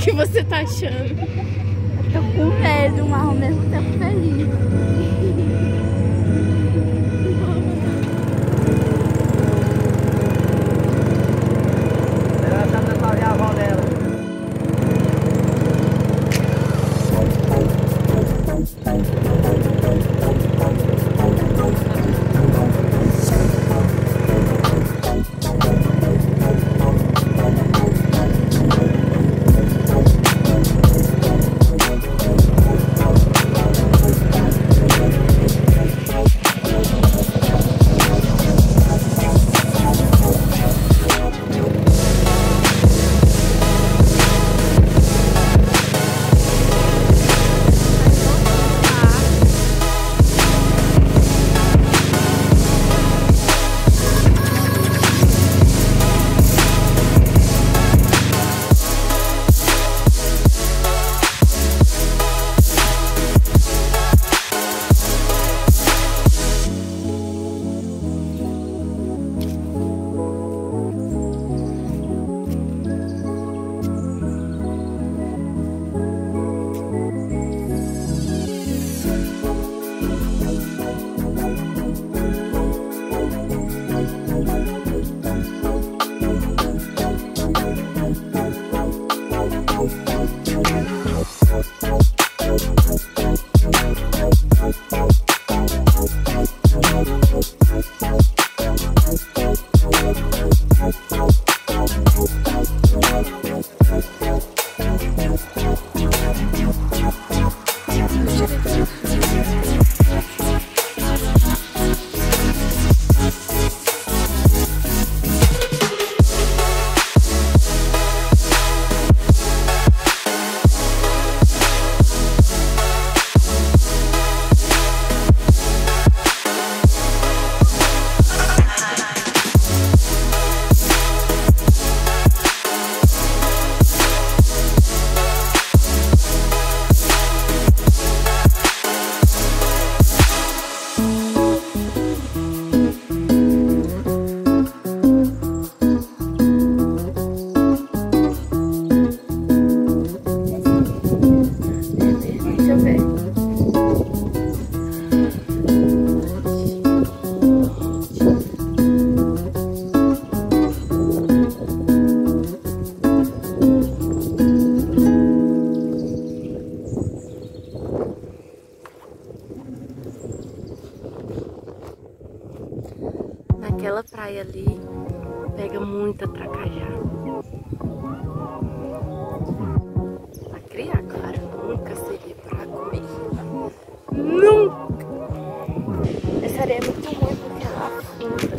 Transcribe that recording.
que você tá achando? Eu tô com medo, mas ao mesmo tempo feliz. shouldn't. Aquela praia ali pega muita tracajá. Pra criar, claro. Nunca seria pra comer. Nunca! Essa areia é muito ruim porque ela afunda.